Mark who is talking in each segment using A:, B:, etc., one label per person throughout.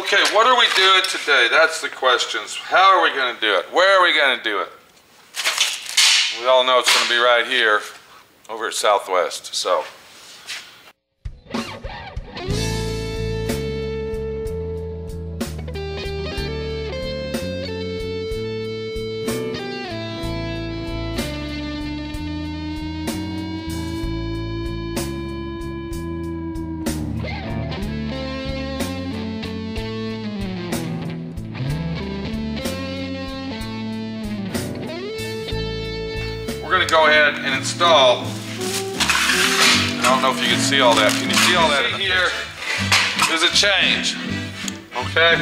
A: Okay, what are we doing today? That's the questions. How are we going to do it? Where are we going to do it? We all know it's going to be right here over at Southwest. So. We're going to go ahead and install. I don't know if you can see all that. Can you see all that in here? There's a change. Okay?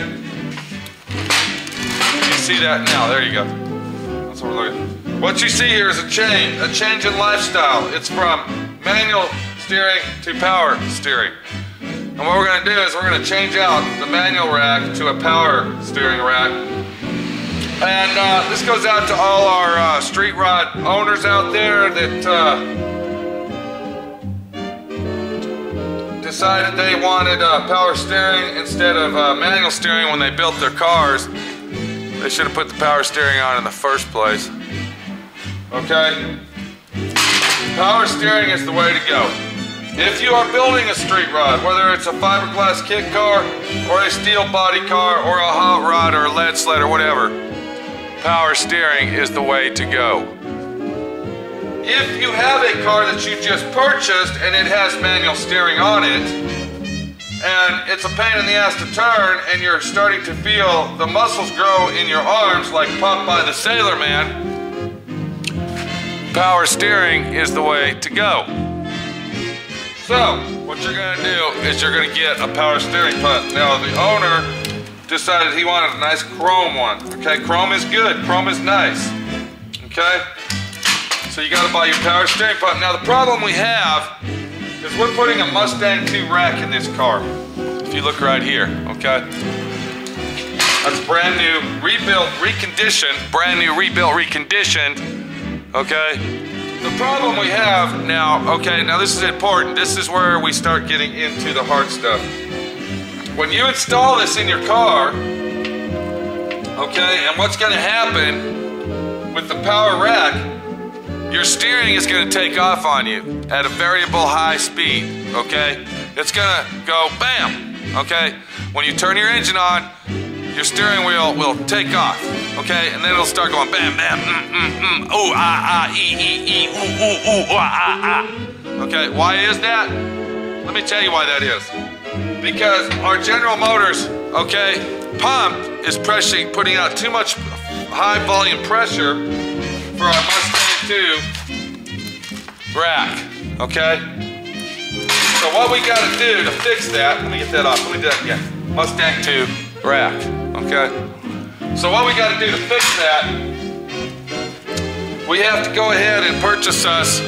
A: You see that now? There you go. That's what we're looking at. What you see here is a change, a change in lifestyle. It's from manual steering to power steering. And what we're going to do is we're going to change out the manual rack to a power steering rack. And uh, this goes out to all our uh, street rod owners out there that uh, decided they wanted uh, power steering instead of uh, manual steering when they built their cars. They should have put the power steering on in the first place. Okay? Power steering is the way to go. If you are building a street rod, whether it's a fiberglass kit car or a steel body car or a hot rod or a lead sled or whatever, power steering is the way to go. If you have a car that you just purchased and it has manual steering on it, and it's a pain in the ass to turn and you're starting to feel the muscles grow in your arms like Popeye the Sailor Man, power steering is the way to go. So, what you're gonna do is you're gonna get a power steering putt. Now, the owner decided he wanted a nice chrome one. Okay, chrome is good, chrome is nice. Okay? So you gotta buy your power steering putt. Now, the problem we have is we're putting a Mustang 2 rack in this car. If you look right here, okay? That's brand new, rebuilt, reconditioned, brand new, rebuilt, reconditioned, okay? The problem we have now, okay, now this is important. This is where we start getting into the hard stuff. When you install this in your car, okay, and what's gonna happen with the power rack, your steering is gonna take off on you at a variable high speed, okay? It's gonna go bam, okay? When you turn your engine on, your steering wheel will take off, okay? And then it'll start going bam, bam, mm, mm, mm, ooh, ah, ah, ee, ee, ee, ooh, ooh, ooh, ah, ah, ah. Okay, why is that? Let me tell you why that is. Because our General Motors, okay, pump is pressing, putting out too much high volume pressure for our Mustang 2 rack, okay? So what we gotta do to fix that, let me get that off, let me do that again. Mustang 2 rack, okay? So what we gotta do to fix that, we have to go ahead and purchase us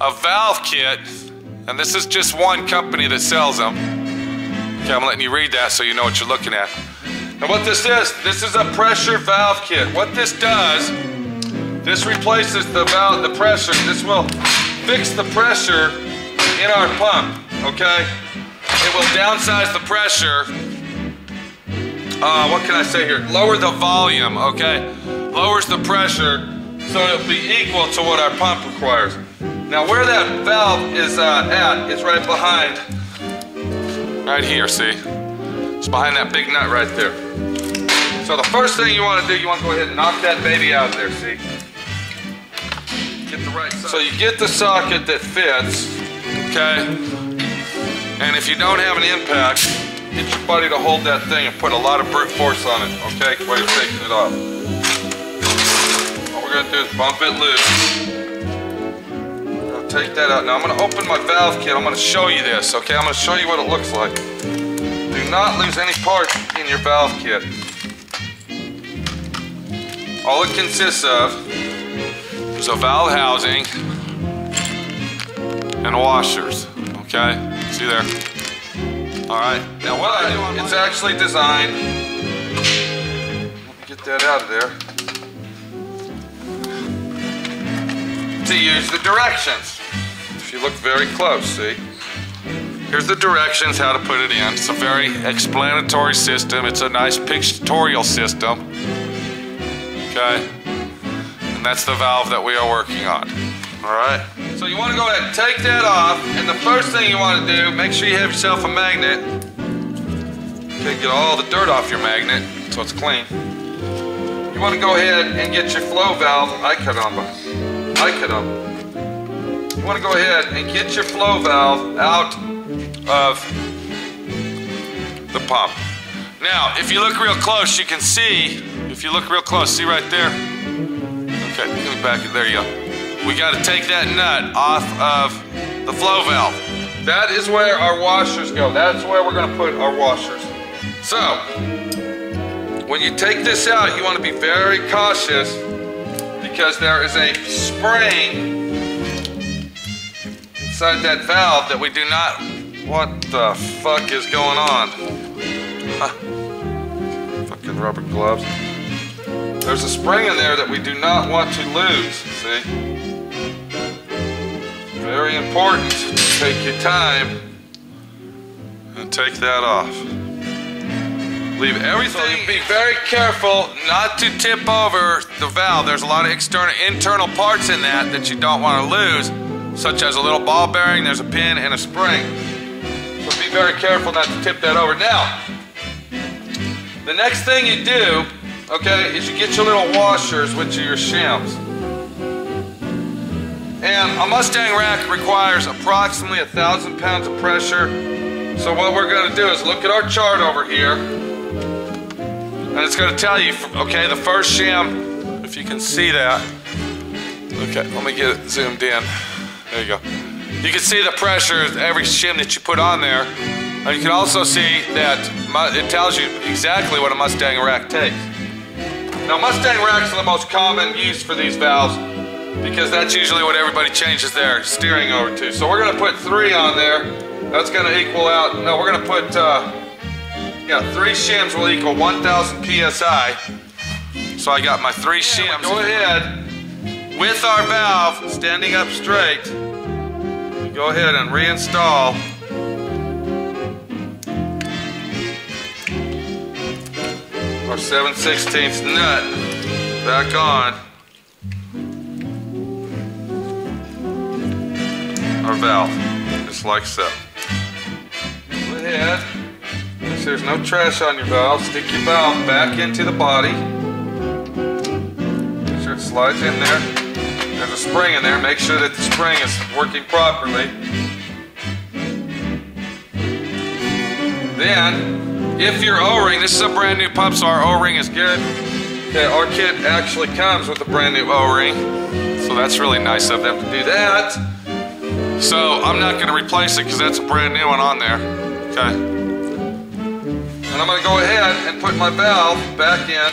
A: a valve kit, and this is just one company that sells them. Okay, I'm letting you read that so you know what you're looking at. And what this is, this is a pressure valve kit. What this does, this replaces the valve, the pressure. This will fix the pressure in our pump, okay? It will downsize the pressure. Uh, what can I say here? Lower the volume, okay? Lowers the pressure so it'll be equal to what our pump requires. Now where that valve is uh, at is right behind, right here, see? It's behind that big nut right there. So the first thing you want to do, you want to go ahead and knock that baby out of there, see? Get the right socket. So you get the socket that fits, okay? And if you don't have an impact, get your buddy to hold that thing and put a lot of brute force on it, okay? While you're taking it off. What we're gonna do is bump it loose. Take that out. Now I'm gonna open my valve kit. I'm gonna show you this, okay? I'm gonna show you what it looks like. Do not lose any part in your valve kit. All it consists of is a valve housing and washers, okay? See there? All right, now what I do, it's actually designed, let me get that out of there, to use the directions. You look very close, see? Here's the directions how to put it in. It's a very explanatory system. It's a nice pictorial system. Okay? And that's the valve that we are working on. All right? So you want to go ahead and take that off. And the first thing you want to do, make sure you have yourself a magnet. Okay, get all the dirt off your magnet so it's clean. You want to go ahead and get your flow valve. I cut on. I cut on. You want to go ahead and get your flow valve out of the pump. Now, if you look real close, you can see, if you look real close, see right there? Okay, let me back it, there you go. We gotta take that nut off of the flow valve. That is where our washers go. That's where we're gonna put our washers. So, when you take this out, you wanna be very cautious because there is a spring inside that valve that we do not what the fuck is going on? Huh. Fucking rubber gloves. There's a spring in there that we do not want to lose, see? Very important to take your time and take that off. Leave everything, be very careful not to tip over the valve. There's a lot of external, internal parts in that that you don't want to lose, such as a little ball bearing, there's a pin and a spring So be very careful not to tip that over. Now, the next thing you do, okay, is you get your little washers, which are your shims. And a Mustang rack requires approximately a thousand pounds of pressure. So what we're gonna do is look at our chart over here. And it's gonna tell you, okay, the first shim, if you can see that. Okay, let me get it zoomed in. There you go. You can see the pressure of every shim that you put on there. And you can also see that it tells you exactly what a Mustang rack takes. Now Mustang racks are the most common use for these valves because that's usually what everybody changes their steering over to. So we're gonna put three on there. That's gonna equal out, no, we're gonna put, uh, yeah, three shims will equal 1,000 PSI. So I got my three shims. Go ahead, with our valve standing up straight, go ahead and reinstall our 7 16th nut back on our valve, just like so. Go ahead, if there's no trash on your valve, stick your valve back into the body. Make sure it slides in there. There's a spring in there. Make sure that the spring is working properly. Then, if your O-ring, this is a brand new pump, so our O-ring is good. Okay, our kit actually comes with a brand new O-ring. So that's really nice of them to do that. So I'm not going to replace it because that's a brand new one on there. Okay. And I'm going to go ahead and put my valve back in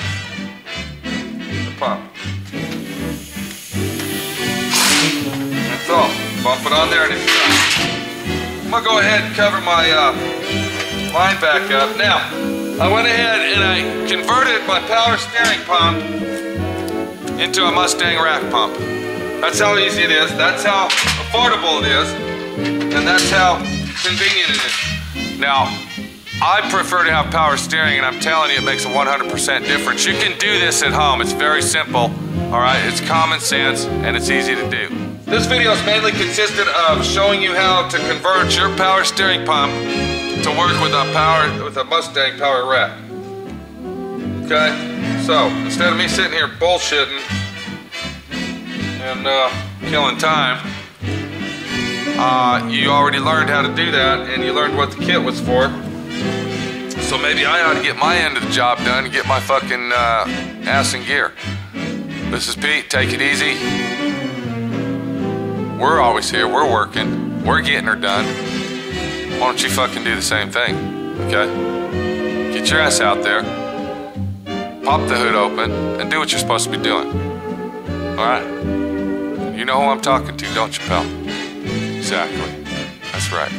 A: the pump. So, bump it on there and. I'm gonna go ahead and cover my uh, line back up. Now, I went ahead and I converted my power steering pump into a Mustang rack pump. That's how easy it is. That's how affordable it is. And that's how convenient it is. Now, I prefer to have power steering and I'm telling you it makes a 100% difference. You can do this at home. It's very simple. All right, it's common sense and it's easy to do. This video is mainly consisted of showing you how to convert your power steering pump to work with a power with a Mustang power rack. Okay, so instead of me sitting here bullshitting and uh, killing time, uh, you already learned how to do that and you learned what the kit was for. So maybe I ought to get my end of the job done and get my fucking uh, ass in gear. This is Pete. Take it easy. We're always here. We're working. We're getting her done. Why don't you fucking do the same thing? Okay? Get your ass out there. Pop the hood open and do what you're supposed to be doing. Alright? You know who I'm talking to, don't you, pal? Exactly. That's right.